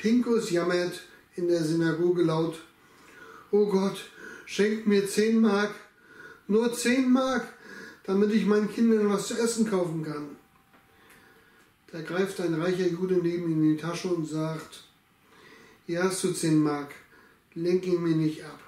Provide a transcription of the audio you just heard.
Pinkus jammert in der Synagoge laut, Oh Gott, schenk mir zehn Mark, nur zehn Mark, damit ich meinen Kindern was zu essen kaufen kann. Da greift ein reicher Jude neben ihm in die Tasche und sagt, hier hast du zehn Mark, lenk ihn mir nicht ab.